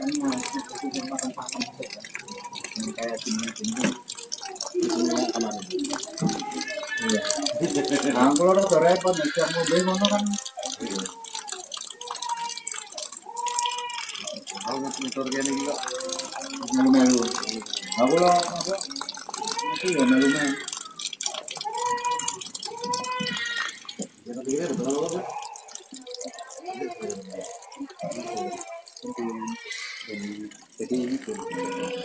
ini? Thank you. Thank you.